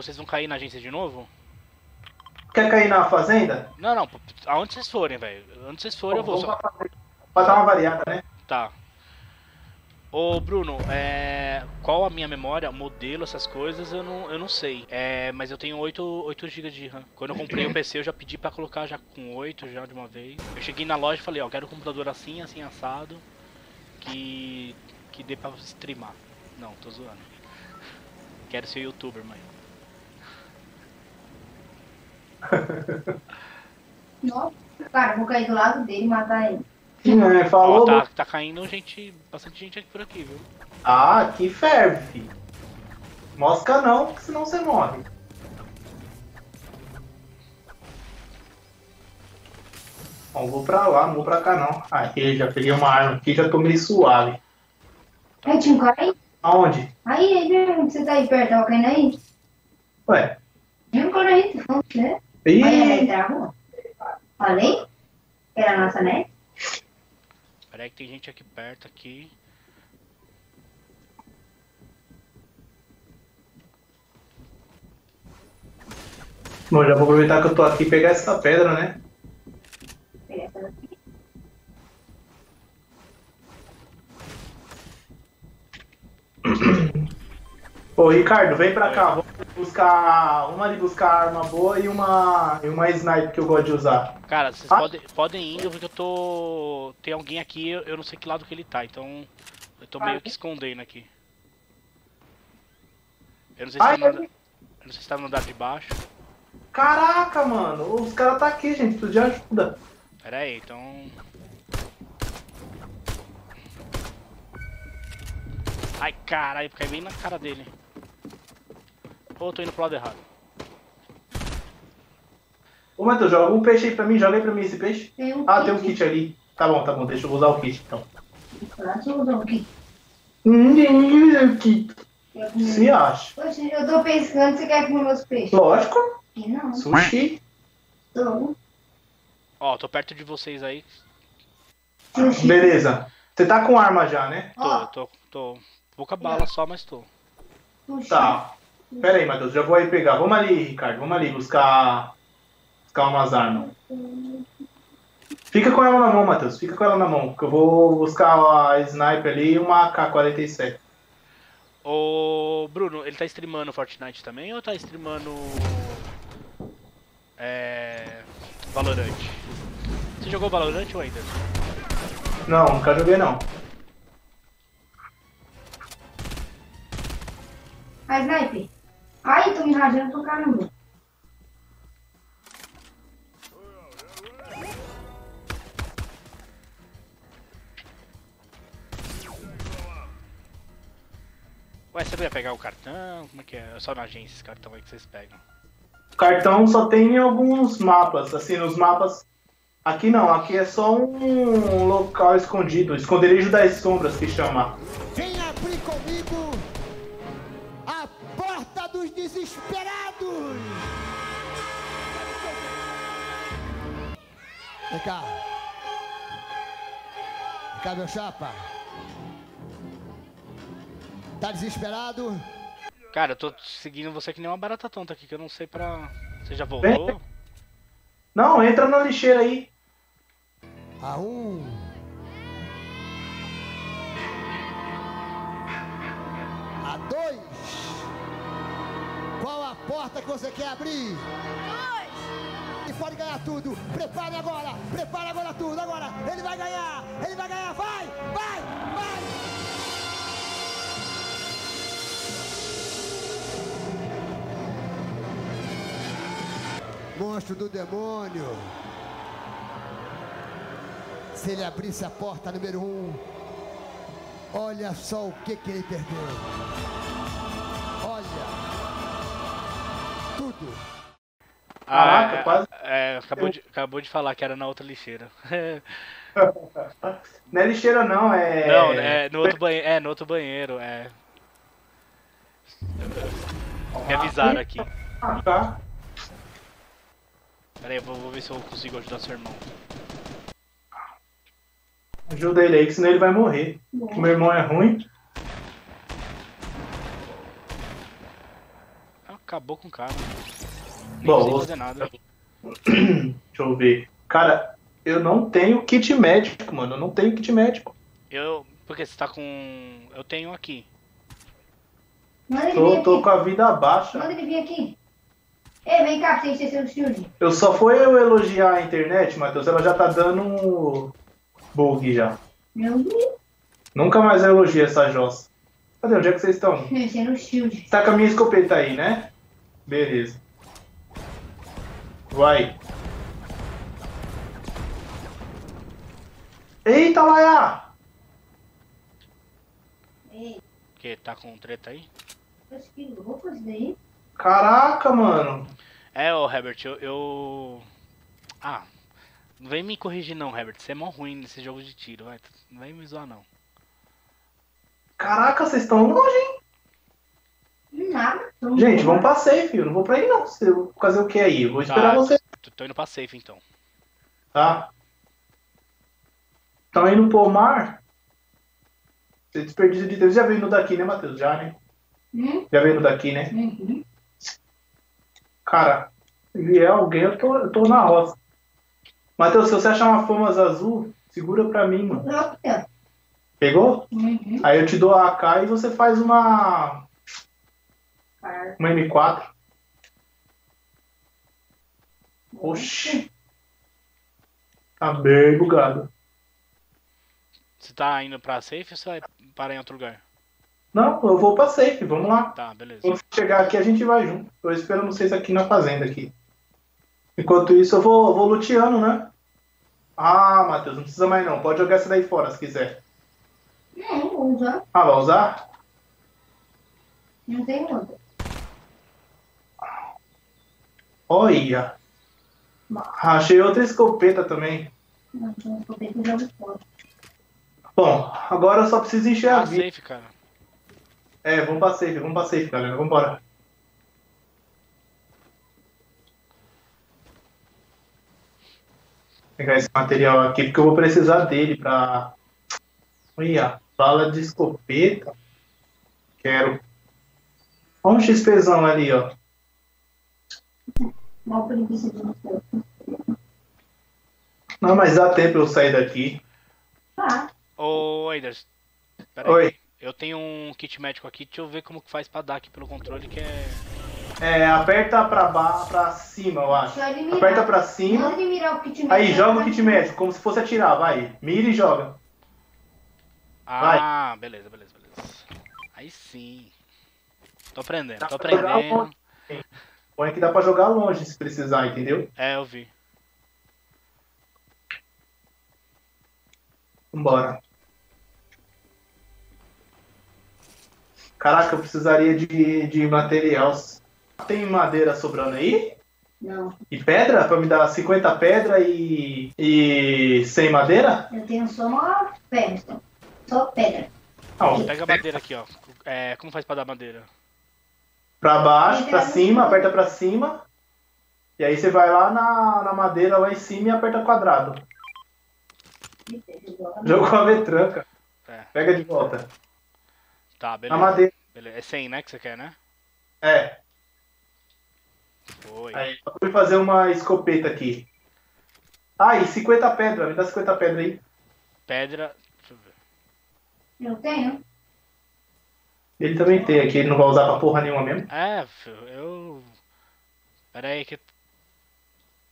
Vocês vão cair na agência de novo? Quer cair na fazenda? Não, não. Aonde vocês forem, velho. Onde vocês forem, eu vou. Só... pra dar uma variada, né? Tá. Ô Bruno, é... qual a minha memória, modelo, essas coisas, eu não, eu não sei. É... Mas eu tenho 8, 8 GB de RAM. Quando eu comprei o PC, eu já pedi pra colocar já com 8 já de uma vez. Eu cheguei na loja e falei, ó, quero um computador assim, assim, assado, que, que dê pra streamar. Não, tô zoando. Quero ser youtuber, mãe. Nossa, cara, vou cair do lado dele e matar ele. É, falou. Ó, tá, tá caindo gente, bastante gente aqui por aqui, viu? Ah, aqui ferve. Mosca não, porque senão você morre. Bom, vou pra lá, não vou pra cá não. Aí, já peguei uma arma aqui, já tô meio suave. Aí, tinha um cara aí? Aonde? Aí, aí, mesmo, você tá aí perto, tava caindo aí? Ué. Tinha um cara aí, tu falou, né? Aí, ela Ih, entrava. Falei? Era a nossa né? Pera aí que tem gente aqui perto aqui. bom, já vou aproveitar que eu tô aqui e pegar essa pedra, né? Peguei essa daqui. Ô, Ricardo, vem pra cá. Vamos buscar. Uma ali buscar arma boa e uma. E uma sniper que eu gosto de usar. Cara, vocês Ah. podem, podem ir, porque eu tô. Tem alguém aqui, eu não sei que lado que ele tá, então. Eu tô meio que escondendo aqui. Eu não sei se Ai, tá no, eu não sei se tá no andar de baixo. Caraca, mano. Os caras tá aqui, gente. Tu de ajuda. Pera aí, então. Ai caralho, cai bem na cara dele. Pô, eu tô indo pro lado errado. Ô, Matheus, joga um peixe aí pra mim. Joga aí pra mim esse peixe. Tem um Ah, tem um kit ali. Tá bom, tá bom. Deixa eu usar o kit então. Ah, deixa eu usar um kit. Hum, kit. Quer comer? Se acha. Poxa, eu tô pescando, você quer comer meus peixes? Lógico. E não, Sushi. tô. Ó, tô perto de vocês aí. Sushi. Beleza. Você tá com arma já, né? Tô, tô, tô. Pouca bala só, mas tô. Sushi. Tá. Pera aí, Matheus. Já vou aí pegar. Vamos ali, Ricardo. Vamos ali buscar. Buscar umas armas. Fica com ela na mão, Matheus. Fica com ela na mão. Que eu vou buscar a sniper ali e uma AK-47. Ô, Bruno, ele tá streamando Fortnite também ou tá streamando. É. Valorant? Você jogou Valorant ou ainda? Não, nunca joguei não. A sniper. Ai, tô me rajando pro caramba. Ué, você ia pegar o cartão? Como é que é? É só na agência esse cartão aí que vocês pegam. O cartão só tem em alguns mapas. Assim, nos mapas. Aqui não, aqui é só um local escondido. Esconderijo das sombras que chama. Vem cá. Vem cá, meu chapa. Tá desesperado? Cara, eu tô seguindo você que nem uma barata tonta aqui, que eu não sei pra. Você já voltou? Não, entra na lixeira aí. A um. A dois. Qual a porta que você quer abrir? E pode ganhar tudo. Prepare agora. Prepare agora tudo. Agora. Ele vai ganhar. Ele vai ganhar. Vai. Vai. Vai. Monstro do demônio. Se ele abrisse a porta número um, olha só o que, que ele perdeu. Olha. Tudo. Caraca, é, quase- Acabou de, acabou de falar que era na outra lixeira. Não é lixeira não, é. Não, é no outro banheiro. É, no outro banheiro, é. Me avisaram aqui. Ah, tá. Pera aí, eu vou, vou ver se eu consigo ajudar seu irmão. Ajuda ele aí, que senão ele vai morrer. O meu irmão é ruim. Acabou com o cara. Nem Bom, fazer nada. Deixa eu ver. Cara, eu não tenho kit médico, mano. Eu não tenho kit médico. Eu. Porque você tá com. Eu tenho aqui. Manda ele vir Tô, aqui. tô com a vida baixa. Manda ele vir aqui. Ei, vem cá pra você encher seu shield. Eu só foi eu elogiar a internet, Matheus. Ela já tá dando um bug já. Meu. Nunca mais eu elogio essa jossa. Cadê? Onde é que vocês estão? Enchendo o shield. Tá com a minha escopeta aí, né? Beleza. Vai. Eita, Laia! Ei, Que tá com treta aí? Deus, que louco isso daí. Caraca, mano. É, ô Herbert, eu, eu. Ah. Não vem me corrigir não, Herbert. Você é mó ruim nesse jogo de tiro, vai. Não vem me zoar não. Caraca, vocês estão longe, hein? Tô Gente, vamos pra safe. Eu não vou pra aí, não. Você- Eu vou fazer o que aí? Eu vou esperar Tá. você, Tô, tô indo pra safe então. tá? Estão indo pro mar? Você desperdiça de tempo. Já veio no daqui, né, Matheus? Já, né? Hum? Já veio no daqui, né? Uhum. Cara, se vier alguém, eu tô, eu tô na roça. Matheus, se você achar uma famas azul, segura pra mim, mano. Pegou? Uhum. Aí eu te dou a AK e você faz uma, uma M4. Oxi. Tá bem bugado. Você tá indo pra safe ou você vai parar em outro lugar? Não, eu vou pra safe, vamos lá. Tá, beleza. Quando chegar aqui, a gente vai junto. Tô esperando vocês aqui na fazenda aqui. Enquanto isso, eu vou, vou luteando, né? Ah, Matheus, não precisa mais não. Pode jogar essa daí fora, se quiser. Não, vou usar. Ah, vai usar? Não tem outra. Olha. Achei outra escopeta também. Não, tem uma escopeta e jogo fora. Bom, agora eu só preciso encher a Tá vida. safe, cara. É, vamos pra safe, vamos pra safe, galera. Vambora. Pegar esse material aqui, porque eu vou precisar dele pra... Olha, bala de escopeta. Quero. Olha um XPzão ali, ó. Mal preguiça de você. Não, mas dá tempo eu sair daqui. Tá. Ô, aí. Oi. Eu tenho um kit médico aqui, deixa eu ver como que faz pra dar aqui pelo controle, que é. É, aperta pra, ba... pra cima, eu acho. Mirar. Aperta pra cima. Manda ele mirar o kit Aí, joga o kit médico, como se fosse atirar, vai. Mira e joga. Ah, beleza, beleza, beleza. Aí sim. Tô aprendendo, tô aprendendo. Põe que dá pra jogar longe se precisar, entendeu? É, eu vi. Vambora. Caraca, eu precisaria de, de materiais. Tem madeira sobrando aí? Não, E pedra? Pra me dar 50 pedra e. e 100 madeira? eu tenho só uma pedra. Só, pedra. Não, Pega a madeira aqui, ó. É, como faz pra dar madeira? Pra baixo, pra cima, aperta pra cima. E aí você vai lá na, na madeira lá em cima e aperta quadrado. Jogou a metranca. É. Pega de volta. Tá, Na beleza. madeira. beleza. É 100, né, que você quer, né? É. Foi. Aí, eu fui fazer uma escopeta aqui. Ah, e 50 pedra. Me dá 50 pedra aí. Pedra. Deixa eu ver. Eu tenho. Ele também tem aqui. Ele não vai usar pra porra nenhuma mesmo. É, eu. Pera aí que.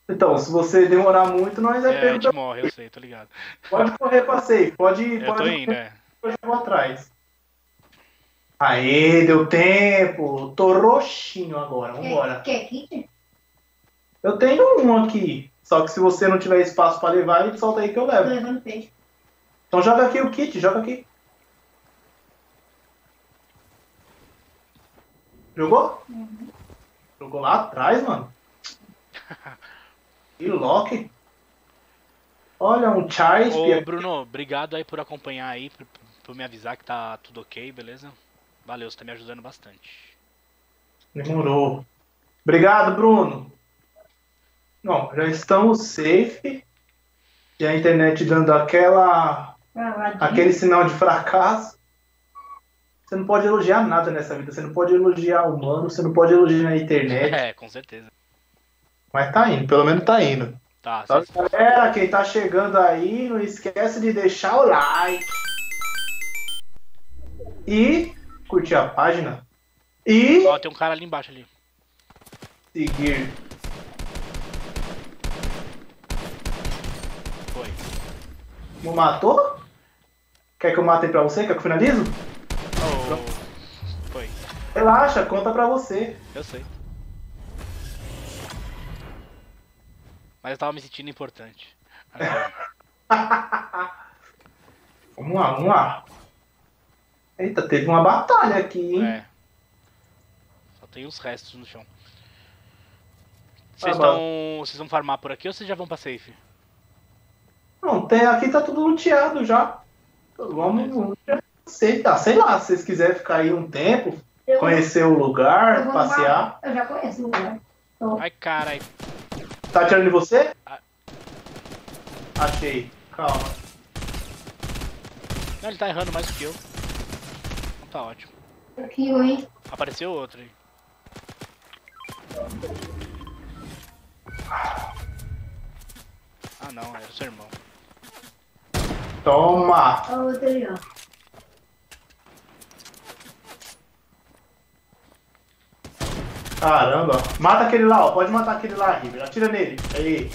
Então, se você demorar muito, nós é, É, a pego gente também. morre, eu sei, tô ligado. Pode correr pra safe. Pode, Eu pode tô indo, é. eu já vou atrás. Aê, deu tempo. Tô roxinho agora. Vambora. Quer, quer kit? Eu tenho um aqui. Só que se você não tiver espaço pra levar, ele solta aí que eu Tô levo. levando peixe. Então joga aqui o kit, joga aqui. Jogou? Jogou lá atrás, mano. E Loki. Olha, um Charge. Ô, Bruno, obrigado aí por acompanhar aí, por, por me avisar que tá tudo ok, beleza? Valeu, você tá me ajudando bastante. Demorou. Obrigado, Bruno. Bom, já estamos safe. E a internet dando aquela Travadinho. aquele sinal de fracasso. Você não pode elogiar nada nessa vida. Você não pode elogiar o humano, você não pode elogiar a internet. É, com certeza. Mas tá indo, pelo menos tá indo. Tá, cês- galera, quem tá chegando aí, não esquece de deixar o like. E curtir a página. E Ó, tem um cara ali embaixo ali. seguir. Foi. Não matou? Quer que eu mate pra você? Quer que eu finalizo? Foi. Relaxa, conta pra você. Eu sei. Mas eu tava me sentindo importante. Vamos lá, vamos lá. Eita, teve uma batalha aqui, hein? É. Só tem os restos no chão. Vocês Tá bom. estão. Vocês vão farmar por aqui ou vocês já vão pra safe? Não, tem, aqui tá tudo luteado já. Vamos, vamos sei, tá, sei lá, se vocês quiserem ficar aí um tempo, Eu, conhecer o eu lugar, vou passear. Eu já conheço o lugar. Ai, carai. Tá atirando em você? Ah. Achei. Calma. Não, ele tá errando mais do que eu. Então tá ótimo. Aqui, hein? Apareceu outro aí. Ah não, era o seu irmão. Toma! Olha o outro ali, ó. Caramba. Mata aquele lá, ó. Pode matar aquele lá, River. Atira nele. Aí.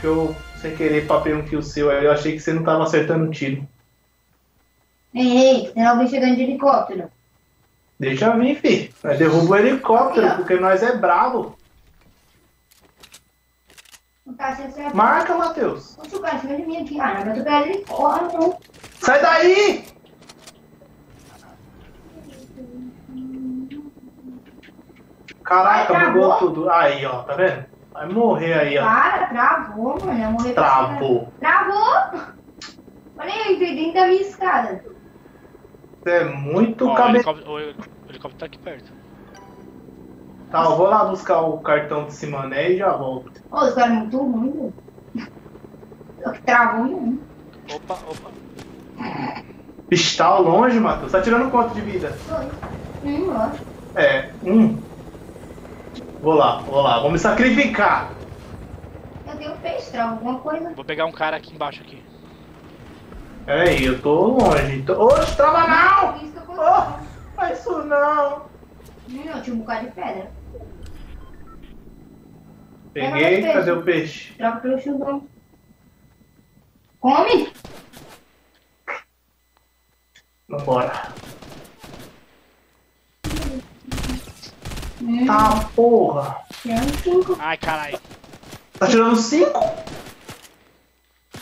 Que eu, sem querer, papei um kill seu aí. Eu achei que você não tava acertando o tiro. Ei, ei, tem alguém chegando de helicóptero. Deixa eu vir, fi. Nós derruba o helicóptero, porque nós é bravo. Marca, Matheus. O cara de mim aqui. Ah, não, mas tu pega ele. Sai daí! Caraca, Ai, bugou travou? tudo. Aí, ó, tá vendo? Vai morrer aí, ó. Para, travou, mano. Eu morri pra Travou. Travou! Olha aí, eu entrei dentro da minha escada. Você é muito Ó, o, cabeça. helicóptero, o helicóptero tá aqui perto. Tá, eu vou lá buscar o cartão de Simané e já volto. Ô, os caras muito ruins, velho. Travou mesmo. Opa, opa. Vixe, tá ao longe, Matheus. Tá tirando quanto de vida? Dois. Um, lógico. É, um. Vou lá, vou lá. Vou me sacrificar. Eu tenho peixe, trava alguma coisa. Vou pegar um cara aqui embaixo aqui. Peraí, eu tô longe. Tô... Oxe, trava não! Isso que eu Oh, faz isso não! Hum, eu tinha um bocado de pedra. Peguei, Pega cadê o peixe? Troca pelo chudão. Come! Vambora. Hum, Tá, porra. um cinco. Ai, carai. Tá tirando cinco?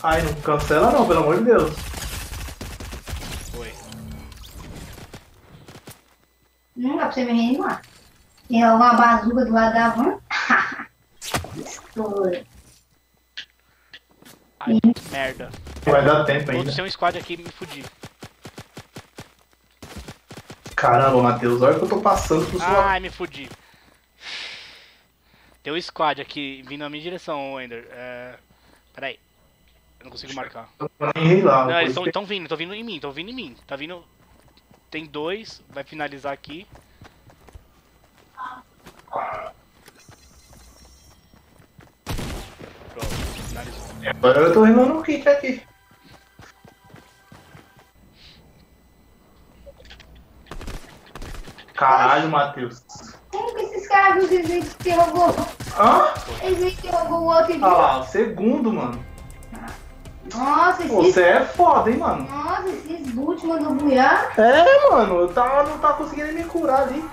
Ai, não cancela não, pelo amor de Deus. Foi. Não dá pra você me reanimar. Tem alguma bazuca do lado da van? Estoura. Ai, merda. Vai dar tempo ainda. Todos tem um squad aqui, me fudi. Caramba, Matheus, olha o que eu tô passando pro seu Ai, me fudi. Tem um squad aqui vindo na minha direção, Wender. É... Peraí. Eu não consigo marcar. Eu nem lá. Não, eles estão vindo, estão vindo em mim, estão vindo em mim. Tá vindo. Tem dois, vai finalizar aqui. Pronto, finalizou. Agora eu tô rimando um kit aqui. Caralho, Matheus. Como que esses caras viram eles interrogou? Hã? Eles interrogou o outro e Olha lá, o segundo, mano. Nossa, esses. Você é foda, hein, mano. Nossa, esses loot mandou buiar. É, mano, eu tava, não tava conseguindo me curar ali.